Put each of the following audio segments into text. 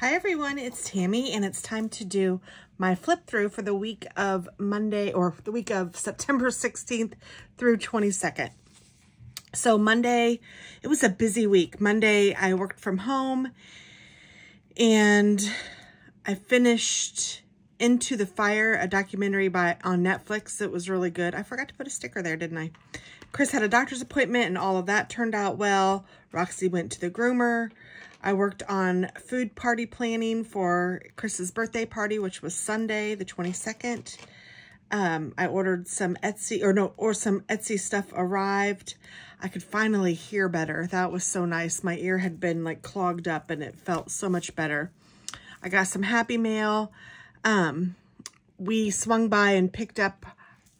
Hi everyone, it's Tammy and it's time to do my flip through for the week of Monday or the week of September 16th through 22nd. So Monday, it was a busy week. Monday I worked from home and I finished Into the Fire, a documentary by on Netflix that was really good. I forgot to put a sticker there, didn't I? Chris had a doctor's appointment and all of that turned out well. Roxy went to the groomer. I worked on food party planning for Chris's birthday party, which was Sunday, the 22nd. Um, I ordered some Etsy, or no, or some Etsy stuff arrived. I could finally hear better. That was so nice. My ear had been like clogged up and it felt so much better. I got some Happy Mail. Um, we swung by and picked up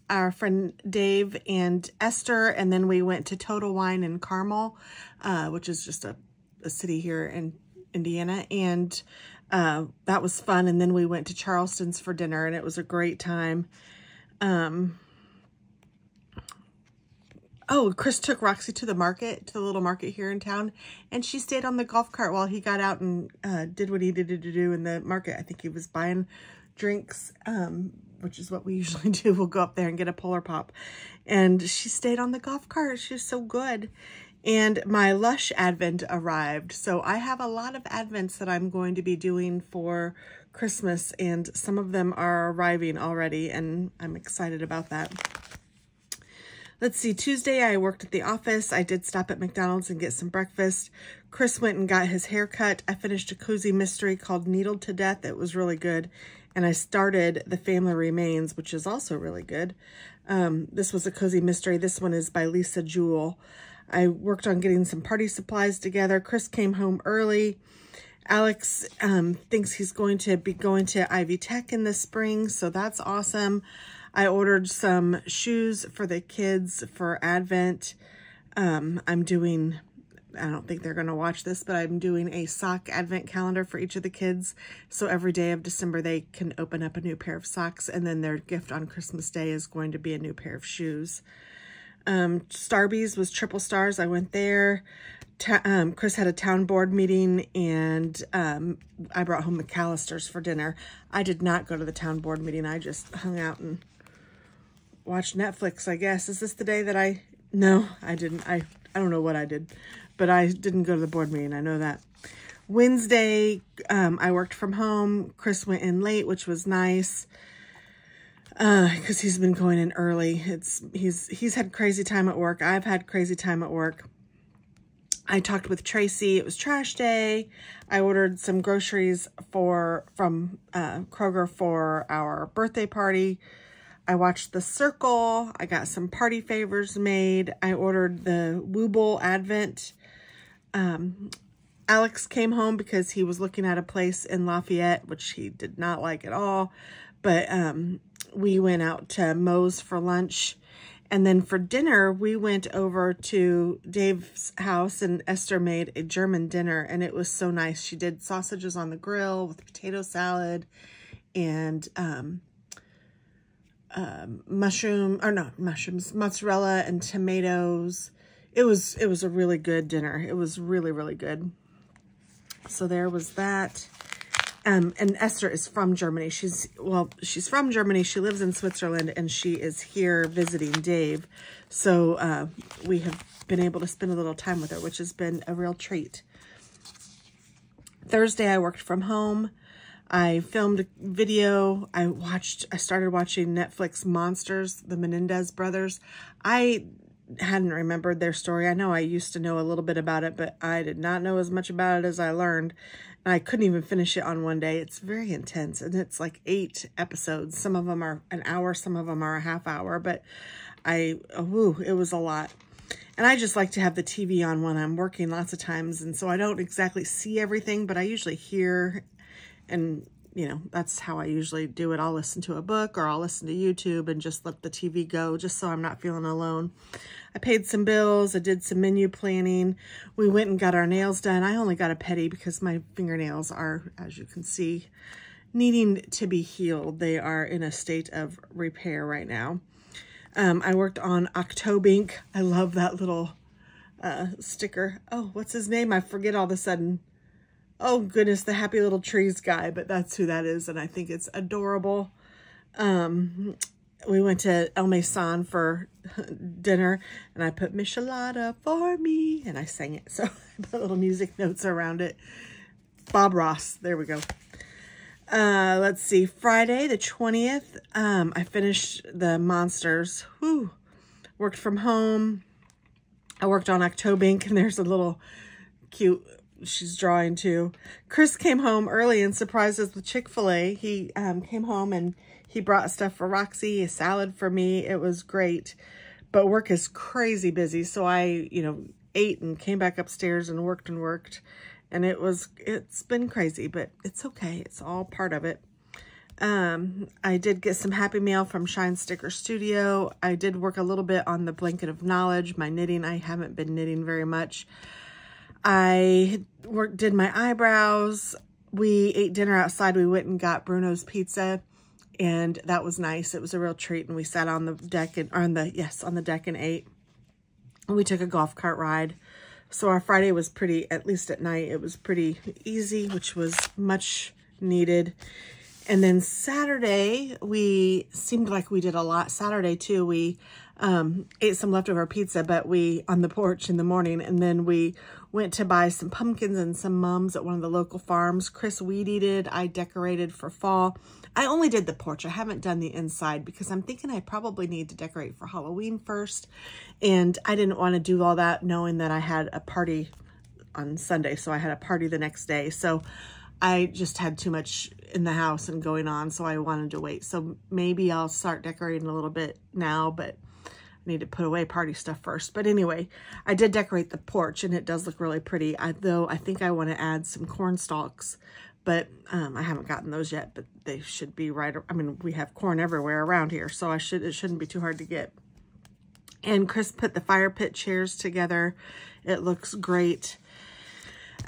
our friend Dave and Esther, and then we went to Total Wine in Carmel, uh, which is just a a city here in Indiana. And uh, that was fun. And then we went to Charleston's for dinner and it was a great time. Um, oh, Chris took Roxy to the market, to the little market here in town. And she stayed on the golf cart while he got out and uh, did what he needed to do in the market. I think he was buying drinks, um, which is what we usually do. We'll go up there and get a Polar Pop. And she stayed on the golf cart. She was so good. And my Lush Advent arrived. So I have a lot of Advents that I'm going to be doing for Christmas and some of them are arriving already and I'm excited about that. Let's see, Tuesday I worked at the office. I did stop at McDonald's and get some breakfast. Chris went and got his hair cut. I finished a cozy mystery called Needled to Death. It was really good. And I started The Family Remains, which is also really good. Um, this was a cozy mystery. This one is by Lisa Jewell. I worked on getting some party supplies together. Chris came home early. Alex um, thinks he's going to be going to Ivy Tech in the spring, so that's awesome. I ordered some shoes for the kids for Advent. Um, I'm doing, I don't think they're going to watch this, but I'm doing a sock Advent calendar for each of the kids. So every day of December, they can open up a new pair of socks, and then their gift on Christmas Day is going to be a new pair of shoes. Um, was triple stars. I went there. Ta um, Chris had a town board meeting and um, I brought home McAlister's for dinner. I did not go to the town board meeting. I just hung out and watched Netflix, I guess. Is this the day that I... No, I didn't. I, I don't know what I did, but I didn't go to the board meeting. I know that. Wednesday, um, I worked from home. Chris went in late, which was nice because uh, he's been going in early. It's he's he's had crazy time at work. I've had crazy time at work. I talked with Tracy. It was trash day. I ordered some groceries for from uh, Kroger for our birthday party. I watched The Circle. I got some party favors made. I ordered the Wooble Advent. Um, Alex came home because he was looking at a place in Lafayette, which he did not like at all. But um, we went out to Moe's for lunch. And then for dinner, we went over to Dave's house and Esther made a German dinner and it was so nice. She did sausages on the grill with potato salad and um, um, mushroom, or not mushrooms, mozzarella and tomatoes. It was, it was a really good dinner. It was really, really good. So there was that. Um, and Esther is from Germany. She's, well, she's from Germany. She lives in Switzerland and she is here visiting Dave. So uh, we have been able to spend a little time with her, which has been a real treat. Thursday, I worked from home. I filmed a video. I watched, I started watching Netflix Monsters, the Menendez brothers. I hadn't remembered their story. I know I used to know a little bit about it, but I did not know as much about it as I learned. I couldn't even finish it on one day. It's very intense and it's like eight episodes. Some of them are an hour, some of them are a half hour, but I, oh, it was a lot. And I just like to have the TV on when I'm working lots of times. And so I don't exactly see everything, but I usually hear and you know, that's how I usually do it. I'll listen to a book or I'll listen to YouTube and just let the TV go just so I'm not feeling alone. I paid some bills. I did some menu planning. We went and got our nails done. I only got a pedi because my fingernails are, as you can see, needing to be healed. They are in a state of repair right now. Um, I worked on Octobink. I love that little uh, sticker. Oh, what's his name? I forget all of a sudden. oh goodness, the happy little trees guy, but that's who that is. And I think it's adorable. Um, we went to El Mason for dinner and I put Michelada for me and I sang it. So I put little music notes around it. Bob Ross, there we go. Uh, let's see, Friday the 20th, um, I finished the Monsters. Whew. Worked from home. I worked on Octobink and there's a little cute, she's drawing too. Chris came home early and surprised us with Chick-fil-A. He um, came home and he brought stuff for Roxy, a salad for me. It was great, but work is crazy busy. So I, you know, ate and came back upstairs and worked and worked. And it was, it's been crazy, but it's okay. It's all part of it. Um, I did get some Happy Mail from Shine Sticker Studio. I did work a little bit on the Blanket of Knowledge. My knitting, I haven't been knitting very much. I worked, did my eyebrows. We ate dinner outside. We went and got Bruno's Pizza and that was nice. It was a real treat. And we sat on the deck and on the, yes, on the deck and ate. And we took a golf cart ride. So our Friday was pretty, at least at night, it was pretty easy, which was much needed. And then Saturday, we seemed like we did a lot. Saturday too, we um, ate some leftover pizza, but we on the porch in the morning. And then we went to buy some pumpkins and some mums at one of the local farms. Chris weed eated. I decorated for fall. I only did the porch. I haven't done the inside because I'm thinking I probably need to decorate for Halloween first. And I didn't want to do all that knowing that I had a party on Sunday. So I had a party the next day. So I just had too much in the house and going on. So I wanted to wait. So maybe I'll start decorating a little bit now, but I need to put away party stuff first. But anyway, I did decorate the porch and it does look really pretty. I, though I think I want to add some corn stalks but um, I haven't gotten those yet, but they should be right. I mean, we have corn everywhere around here, so I should it shouldn't be too hard to get. And Chris put the fire pit chairs together. It looks great.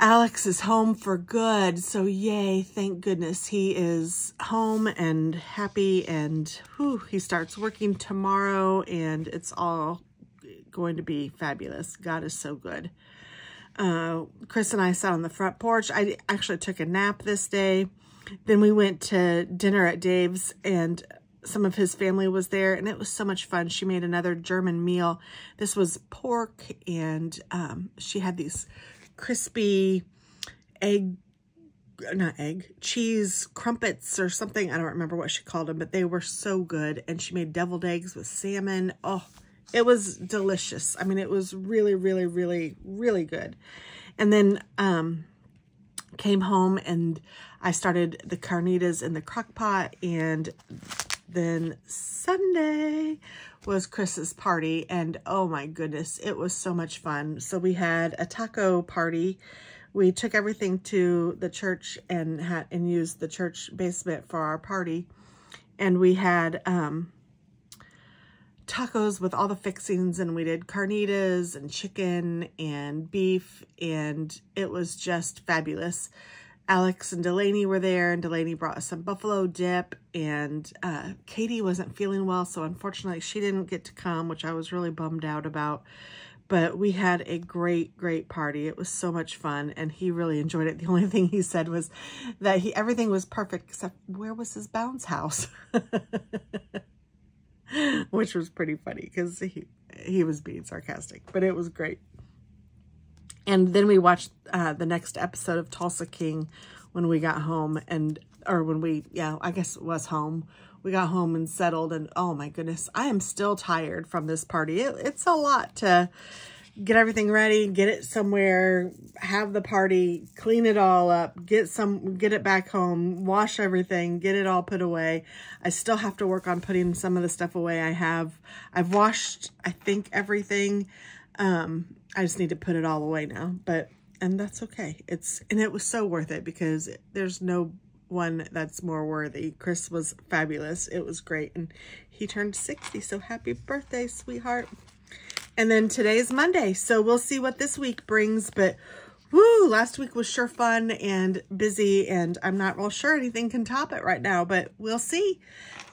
Alex is home for good, so yay, thank goodness. He is home and happy, and whew, he starts working tomorrow, and it's all going to be fabulous. God is so good. Uh, Chris and I sat on the front porch. I actually took a nap this day. Then we went to dinner at Dave's and some of his family was there and it was so much fun. She made another German meal. This was pork and um, she had these crispy egg, not egg, cheese crumpets or something. I don't remember what she called them, but they were so good. And she made deviled eggs with salmon. Oh, it was delicious. I mean, it was really, really, really, really good. And then um, came home and I started the carnitas in the crock pot. And then Sunday was Chris's party. And oh my goodness, it was so much fun. So we had a taco party. We took everything to the church and had and used the church basement for our party. And we had um, tacos with all the fixings and we did carnitas and chicken and beef and it was just fabulous. Alex and Delaney were there and Delaney brought us some buffalo dip and uh, Katie wasn't feeling well so unfortunately she didn't get to come which I was really bummed out about. But we had a great great party. It was so much fun and he really enjoyed it. The only thing he said was that he everything was perfect except where was his bounce house which was pretty funny because he, he was being sarcastic, but it was great. And then we watched uh, the next episode of Tulsa King when we got home and, or when we, yeah, I guess it was home. We got home and settled and oh my goodness, I am still tired from this party. It, it's a lot to get everything ready, get it somewhere, have the party, clean it all up, get some, get it back home, wash everything, get it all put away. I still have to work on putting some of the stuff away I have. I've washed, I think, everything. Um, I just need to put it all away now, but, and that's okay. It's, and it was so worth it because there's no one that's more worthy. Chris was fabulous. It was great. And he turned 60. So happy birthday, sweetheart. And then today's Monday. So we'll see what this week brings. But woo, last week was sure fun and busy. And I'm not real sure anything can top it right now. But we'll see.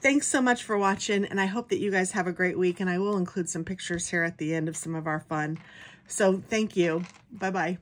Thanks so much for watching. And I hope that you guys have a great week. And I will include some pictures here at the end of some of our fun. So thank you. Bye-bye.